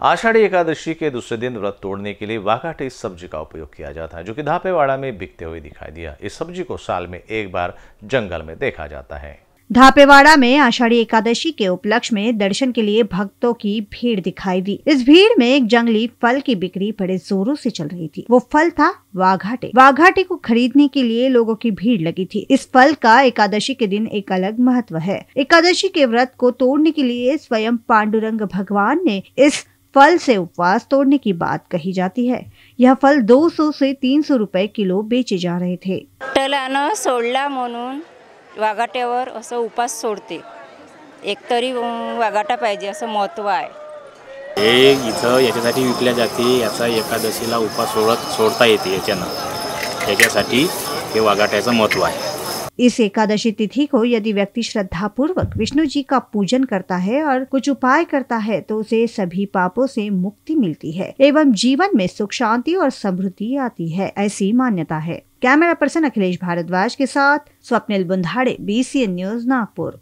आषाढ़ी एकादशी के दूसरे दिन व्रत तोड़ने के लिए वाघाटे सब्ज़ी का उपयोग किया जाता है, जो कि धापेवाड़ा में बिकते हुए दिखाई दिया। इस सब्ज़ी को साल में एक बार जंगल में देखा जाता है। धापेवाड़ा में आषाढ़ी एकादशी के उपलक्ष्य में दर्शन के लिए भक्तों की भीड़ दिखाई दी। इस भीड़ में एक जंगली फल की बिक्री बड़े जोरों से चल रही थी। वो फल था वाघाटे। वाघाटे को खरीदने के लिए लोगों की भीड़ लगी थी। इस फल का एकादशी के दिन एक अलग महत्व है। एकादशी के व्रत को तोड़ने के लिए स्वयं पांडुरंग भगवान ने इस फल से उपवास तोड़ने की बात कही जाती है। यह फल 200 से 300 रुपए किलो बेचे जा रहे थे। टलानं सोडला म्हणून वाघाट्यावर असं उपास सोडते. एकतरी अं, वाघाटा पाहिजे असं महत्त्व आहे. हे इथं याच्यासाठी विकल्या जाते याचा एकादशीला उपास सोडत सोडता येते याच्यानं. त्याच्यासाठी हे वाघाट्याचं महत्त्व आहे. इस एकादशी तिथि को यदि व्यक्ति श्रद्धा पूर्वक विष्णु जी का पूजन करता है और कुछ उपाय करता है तो उसे सभी पापों से मुक्ति मिलती है, एवं जीवन में सुख, शांति और समृद्धि आती है, ऐसी मान्यता है। कैमरा पर्सन अखिलेश भारद्वाज के साथ स्वप्निल बुंधाड़े बी न्यूज़ नागपुर।